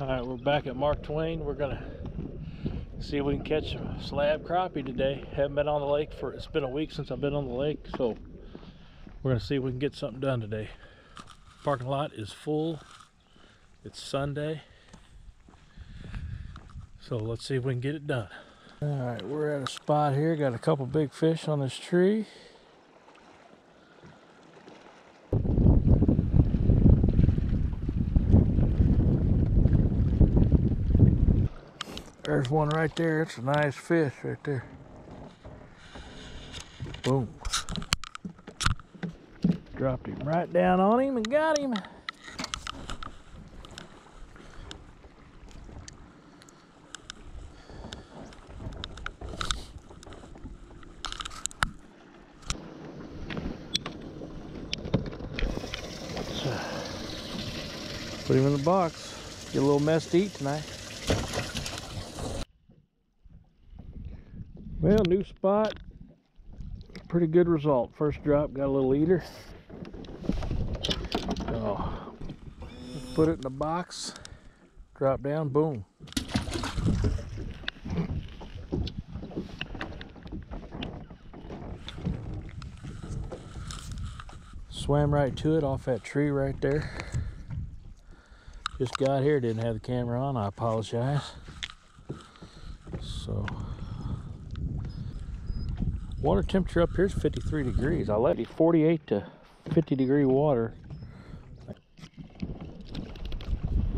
All right, we're back at Mark Twain. We're gonna see if we can catch a slab crappie today. Haven't been on the lake for, it's been a week since I've been on the lake, so we're gonna see if we can get something done today. Parking lot is full. It's Sunday. So let's see if we can get it done. All right, we're at a spot here. Got a couple big fish on this tree. There's one right there. It's a nice fish right there. Boom. Dropped him right down on him and got him. Uh, put him in the box. Get a little mess to eat tonight. New spot. Pretty good result. First drop, got a little eater. So, oh. put it in the box. Drop down, boom. Swam right to it off that tree right there. Just got here, didn't have the camera on. I apologize. So, water temperature up here is 53 degrees. I let it 48 to 50 degree water.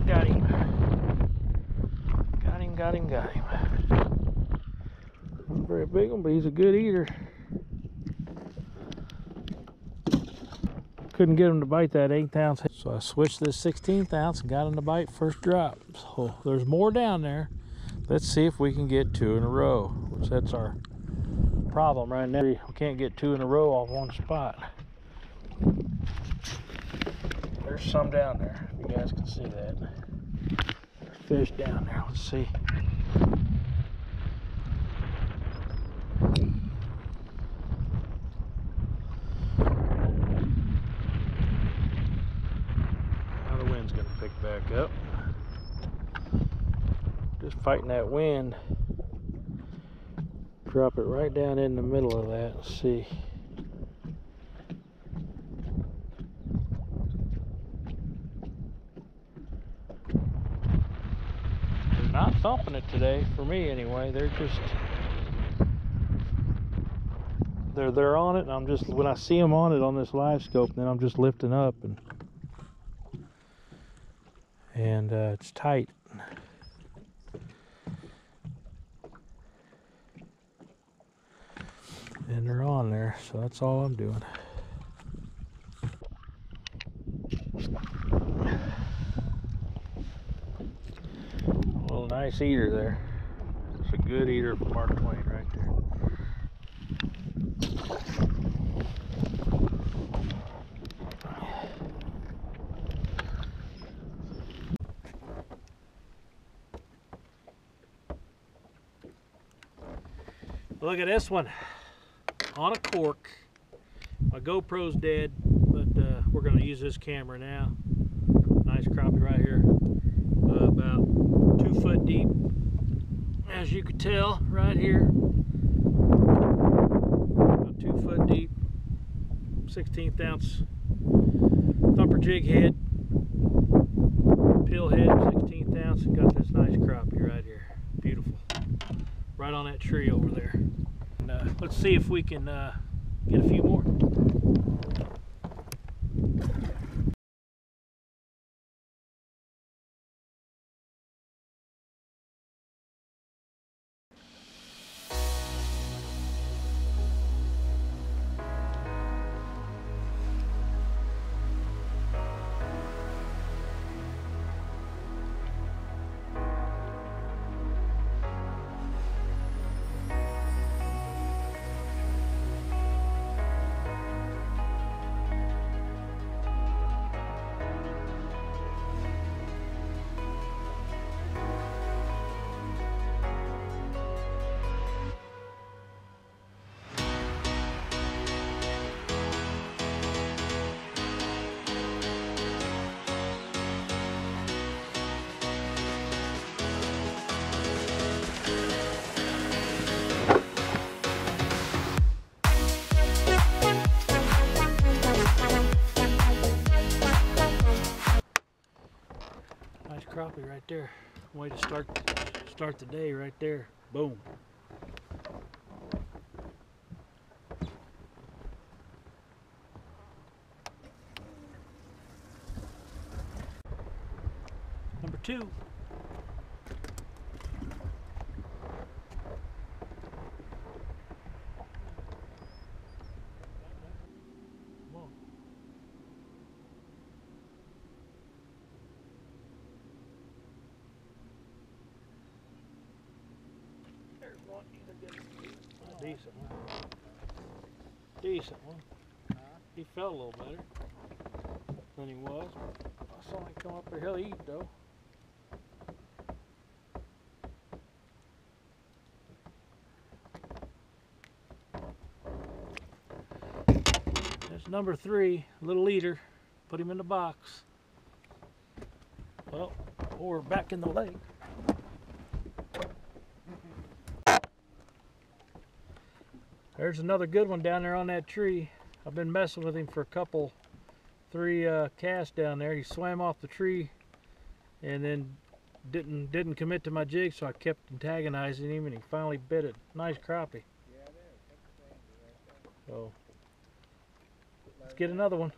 Got him. Got him, got him, got him. Not very big one, but he's a good eater. Couldn't get him to bite that eighth ounce. So I switched this 16th ounce and got him to bite first drop. So there's more down there. Let's see if we can get two in a row, which that's our problem right now. We can't get two in a row off one spot. There's some down there. You guys can see that. There's fish down there. Let's see. Now the wind's gonna pick back up. Just fighting that wind. Drop it right down in the middle of that and see. They're not thumping it today, for me anyway. They're just they're they're on it, and I'm just when I see them on it on this LiveScope, then I'm just lifting up and and uh, it's tight. And they're on there, so that's all I'm doing. A little nice eater there. It's a good eater for Mark Twain right there. Look at this one on a cork. My GoPro's dead, but uh, we're going to use this camera now. Nice crappie right here, uh, about two foot deep, as you could tell right here. About two foot deep, 16th ounce thumper jig head, pill head, 16th ounce, got this nice crappie right here. Beautiful right on that tree over there. Uh, let's see if we can uh, get a few more. Crappie right there. Way to start start the day right there. Boom. Number two. There's one. He's a. Decent one. Decent one. He felt a little better than he was. I saw him come up there. He'll eat though. That's number three, little leader. Put him in the box. Well, or back in the lake. There's another good one down there on that tree. I've been messing with him for a couple, three uh, casts down there. He swam off the tree and then didn't didn't commit to my jig, so I kept antagonizing him, and he finally bit it. Nice crappie. So let's get another one.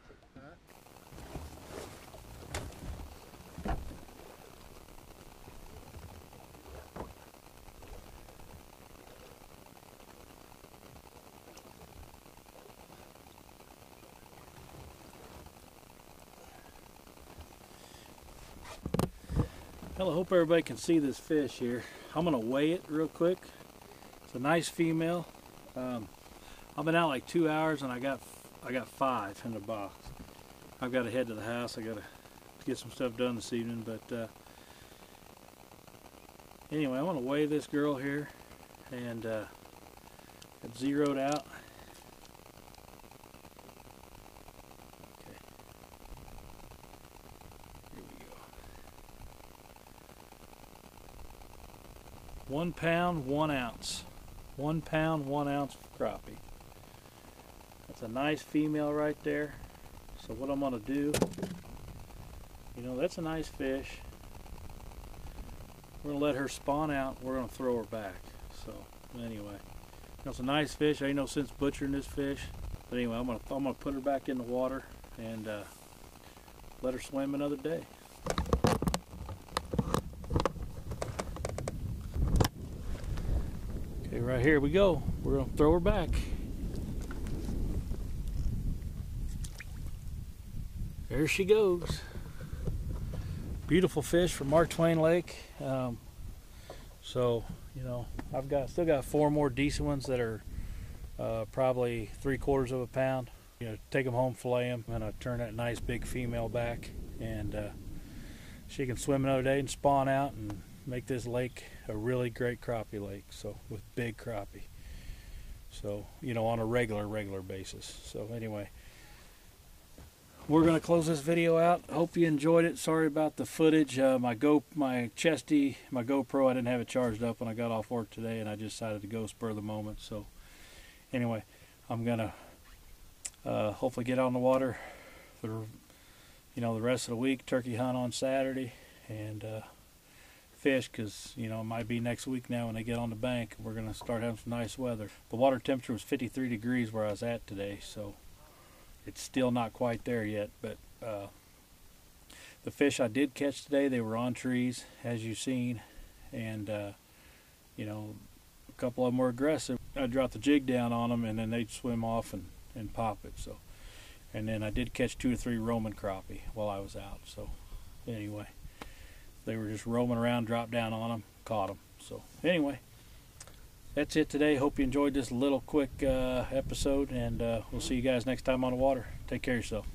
Well, I hope everybody can see this fish here. I'm gonna weigh it real quick. It's a nice female. Um, I've been out like two hours and I got I got five in the box. I've got to head to the house. I got to get some stuff done this evening. But uh, anyway, I want to weigh this girl here and uh, zeroed out. Okay. Here we go. One pound, one ounce. One pound, one ounce crappie. That's a nice female right there. So what I'm gonna do, you know, that's a nice fish. We're gonna let her spawn out. We're gonna throw her back. So anyway, that's a nice fish. I ain't no sense butchering this fish. But anyway, I'm gonna I'm gonna put her back in the water and uh, let her swim another day. Okay, right here we go. We're gonna throw her back. There she goes. Beautiful fish from Mark Twain Lake. Um, so, you know, I've got still got four more decent ones that are uh, probably three quarters of a pound. You know, take them home, fillet them. and I'm turn that nice big female back, and uh, she can swim another day and spawn out and make this lake a really great crappie lake. So with big crappie. So you know, on a regular regular basis. So anyway we're going to close this video out. Hope you enjoyed it. Sorry about the footage. Uh, my Go, my Chesty, my GoPro, I didn't have it charged up when I got off work today, and I just decided to go spur the moment. So, anyway, I'm gonna uh, hopefully get on the water for you know the rest of the week. Turkey hunt on Saturday, and uh, fish because you know it might be next week now when they get on the bank. We're gonna start having some nice weather. The water temperature was 53 degrees where I was at today, so it's still not quite there yet, but uh, the fish I did catch today, they were on trees, as you've seen, and uh, you know, a couple of them were aggressive. I dropped the jig down on them, and then they'd swim off and, and pop it. So, and then I did catch two or three Roman crappie while I was out. So, anyway, they were just roaming around, dropped down on them, caught them. So, anyway that's it today. Hope you enjoyed this little quick uh, episode, and uh, we'll see you guys next time on the water. Take care of yourself.